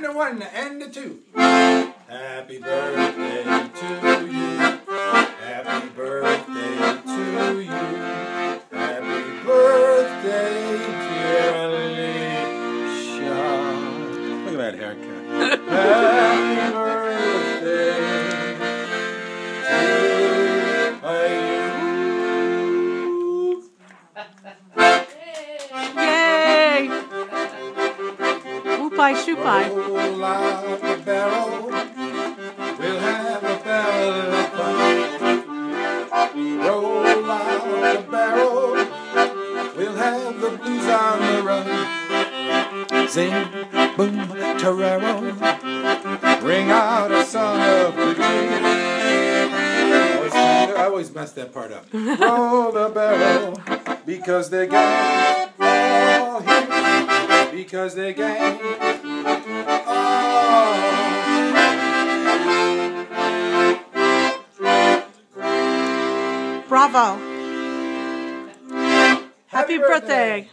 And a one and a two. Happy birthday to you. Happy birthday to you. Happy birthday, dear Alisha. Look at that haircut. Whoopie shoopie. Roll out the barrel. We'll have a barrel of fun. Roll out the barrel. We'll have the blues on the run. Zing, boom, tararo. Bring out a song of good cheer. I always- mess that part up. Roll the barrel because they got Because they gang. Bravo. Happy birthday.